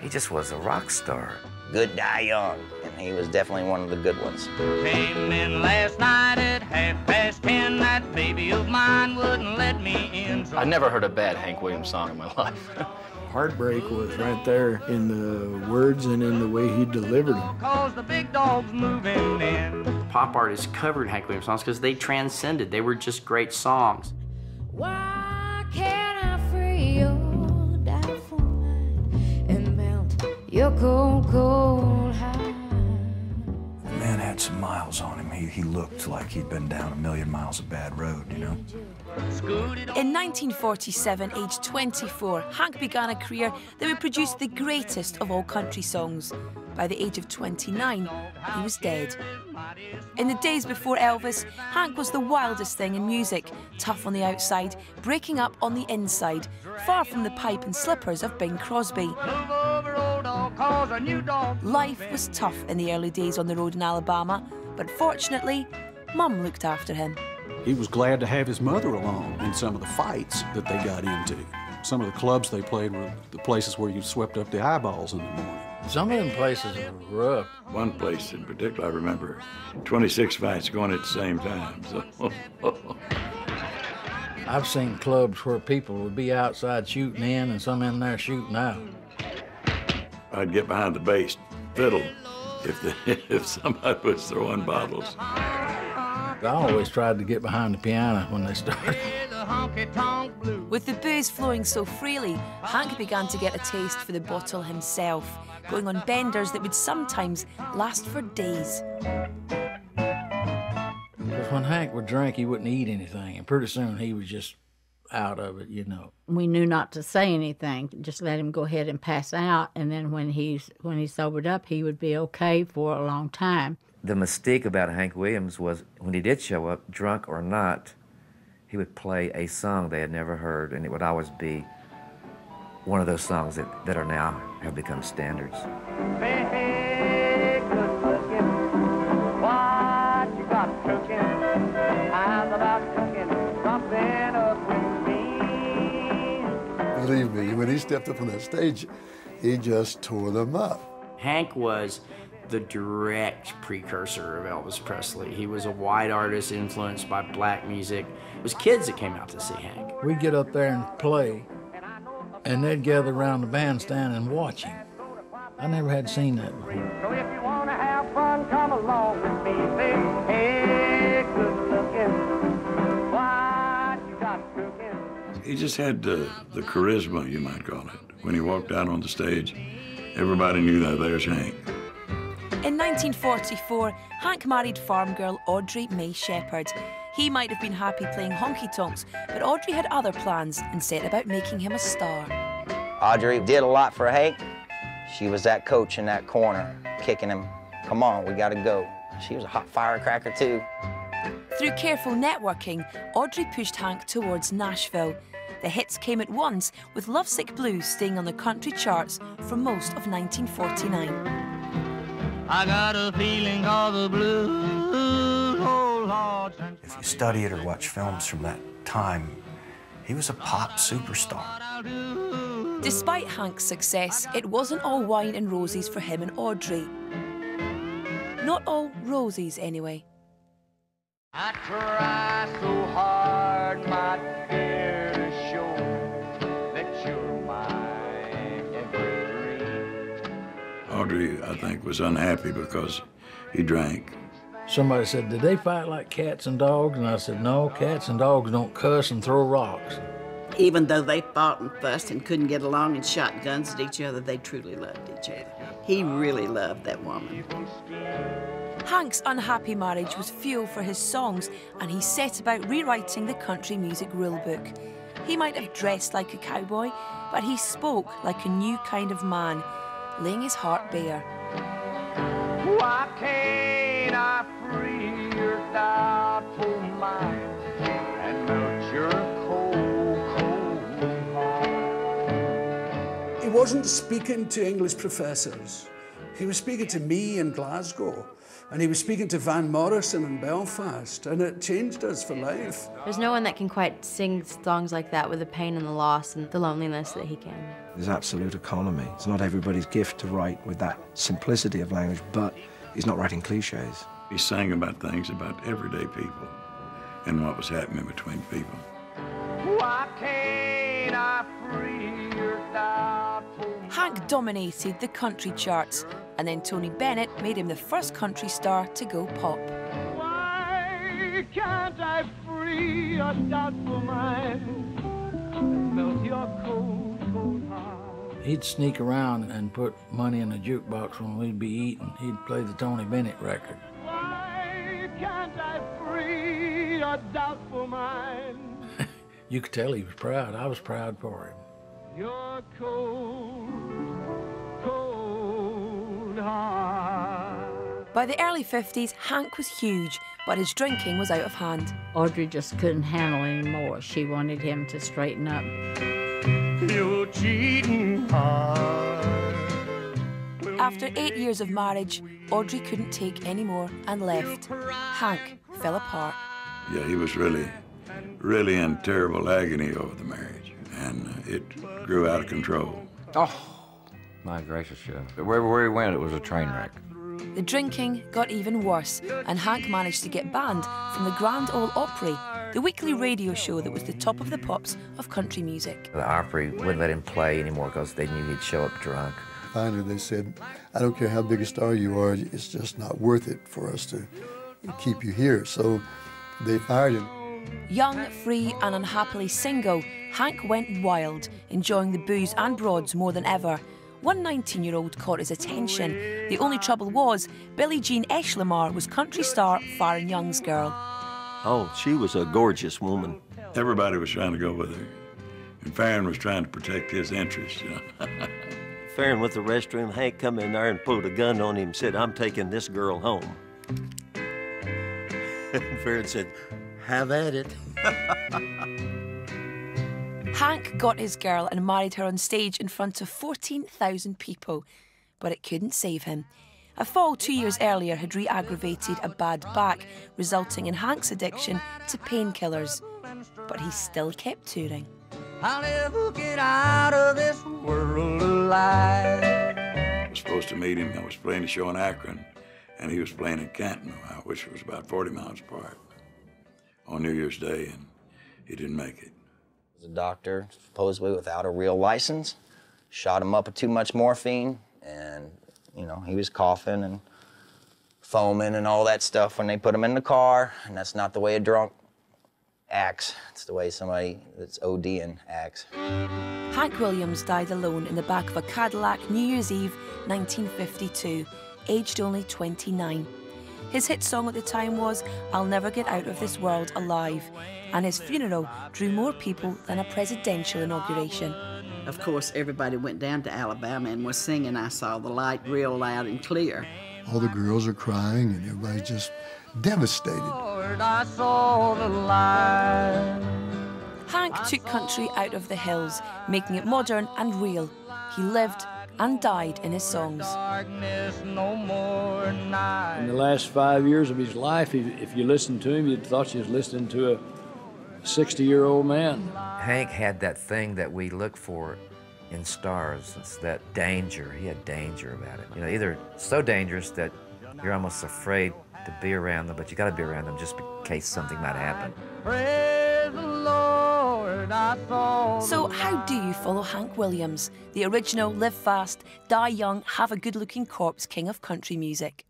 He just was a rock star. Good die young, and he was definitely one of the good ones. Came in last night at half past ten. That baby of mine wouldn't let me in. I never heard a bad Hank Williams song in my life. Heartbreak was right there in the words and in the way he delivered them. Cause the big dog's moving in. Pop artists covered Hank Williams songs because they transcended. They were just great songs. Why your cold, cold heart? The man had some miles on him. He, he looked like he'd been down a million miles of bad road, you know? In 1947, aged 24, Hank began a career that would produce the greatest of all country songs. By the age of 29, he was dead. In the days before Elvis, Hank was the wildest thing in music, tough on the outside, breaking up on the inside, far from the pipe and slippers of Bing Crosby. Life was tough in the early days on the road in Alabama, but fortunately, Mum looked after him. He was glad to have his mother along in some of the fights that they got into. Some of the clubs they played were the places where you swept up the eyeballs in the morning. Some of them places were rough. One place in particular, I remember 26 fights going at the same time. So. I've seen clubs where people would be outside shooting in and some in there shooting out. I'd get behind the bass, fiddle, if, the, if somebody was throwing bottles. I always tried to get behind the piano when they started. With the booze flowing so freely, Hank began to get a taste for the bottle himself, going on benders that would sometimes last for days. Because when Hank would drink, he wouldn't eat anything, and pretty soon he was just out of it, you know. We knew not to say anything, just let him go ahead and pass out, and then when he's when he sobered up, he would be okay for a long time. The mystique about Hank Williams was when he did show up, drunk or not, he would play a song they had never heard, and it would always be one of those songs that, that are now have become standards. Hey, Believe me, when he stepped up on that stage, he just tore them up. Hank was the direct precursor of Elvis Presley. He was a white artist influenced by black music. It was kids that came out to see Hank. We'd get up there and play, and they'd gather around the bandstand and watch him. I never had seen that before. So if you want to have fun, come along with me. Say, hey, He just had the, the charisma, you might call it. When he walked out on the stage, everybody knew that there's Hank. In 1944, Hank married farm girl Audrey Mae Sheppard. He might have been happy playing honky tonks, but Audrey had other plans and set about making him a star. Audrey did a lot for Hank. She was that coach in that corner, kicking him. Come on, we gotta go. She was a hot firecracker too. Through careful networking, Audrey pushed Hank towards Nashville. The hits came at once, with Lovesick Blues staying on the country charts for most of 1949. I got a feeling all the blues, oh Lord. If you study it or watch films from that time, he was a pop superstar. Despite Hank's success, it wasn't all wine and roses for him and Audrey. Not all roses, anyway. I try so hard, my Audrey, I think, was unhappy because he drank. Somebody said, Did they fight like cats and dogs? And I said, No, cats and dogs don't cuss and throw rocks. Even though they fought and fussed and couldn't get along and shot guns at each other, they truly loved each other. He really loved that woman. Hank's unhappy marriage was fuel for his songs, and he set about rewriting the country music rulebook. He might have dressed like a cowboy, but he spoke like a new kind of man, laying his heart bare. Why can't I free your doubtful mind and melt your cold, cold heart? He wasn't speaking to English professors. He was speaking to me in Glasgow And he was speaking to Van Morrison in Belfast, and it changed us for life. There's no one that can quite sing songs like that with the pain and the loss and the loneliness that he can. There's absolute economy. It's not everybody's gift to write with that simplicity of language, but he's not writing cliches. He sang about things about everyday people and what was happening between people. Why can't I free your Hank dominated the country charts, and then Tony Bennett made him the first country star to go pop. Why can't I free your doubtful mind and melt your cold, cold heart? He'd sneak around and put money in the jukebox when we'd be eating. He'd play the Tony Bennett record. Why can't I free your doubtful mind? You could tell he was proud. I was proud for him. Your cold, cold heart. By the early 50s, Hank was huge, but his drinking was out of hand. Audrey just couldn't handle anymore. She wanted him to straighten up. You're cheating hard. After eight years of marriage, Audrey couldn't take any more and left. Hank fell apart. Yeah, he was really, really in terrible agony over the marriage, and it grew out of control. Oh, my gracious, yeah. Wherever he went, it was a train wreck. The drinking got even worse, and Hank managed to get banned from the Grand Ole Opry, the weekly radio show that was the top of the pops of country music. The Opry wouldn't let him play anymore because they knew he'd show up drunk. Finally, they said, I don't care how big a star you are, it's just not worth it for us to keep you here. So they fired him. Young, free, and unhappily single, Hank went wild, enjoying the booze and broads more than ever. One 19 year old caught his attention. The only trouble was, Billie Jean Eshliman was country star Faron Young's girl. Oh, she was a gorgeous woman. Everybody was trying to go with her, and Faron was trying to protect his interests. You know? Faron with the restroom, Hank come in there and pulled a gun on him and said, I'm taking this girl home. and Faron said, have at it. Hank got his girl and married her on stage in front of 14,000 people, but it couldn't save him. A fall two years earlier had re aggravated a bad back, resulting in Hank's addiction to painkillers. But he still kept touring. I'll never get out of this world alive. I was supposed to meet him. I was playing a show in Akron, and he was playing in Canton, Ohio, which was about 40 miles apart, on New Year's Day, and he didn't make it. The doctor, supposedly without a real license, shot him up with too much morphine, and you know he was coughing and foaming and all that stuff when they put him in the car, and that's not the way a drunk acts. It's the way somebody that's ODing acts. Hank Williams died alone in the back of a Cadillac New Year's Eve 1952, aged only 29. His hit song at the time was I'll Never Get Out of This World Alive, and his funeral drew more people than a presidential inauguration. Of course, everybody went down to Alabama and was singing I Saw the Light real loud and clear. All the girls are crying, and everybody's just devastated. Lord, I saw the light. Hank took country out of the hills, making it modern and real. He lived and died in his songs. Darkness no more night. In the last five years of his life, if, if you listened to him, you'd thought you was listening to a 60-year-old man. Hank had that thing that we look for in stars. It's that danger. He had danger about it. You know, either so dangerous that you're almost afraid to be around them, but you got to be around them just in case something might happen. Praise So, how do you follow Hank Williams, the original live fast, die young, have a good looking corpse king of country music?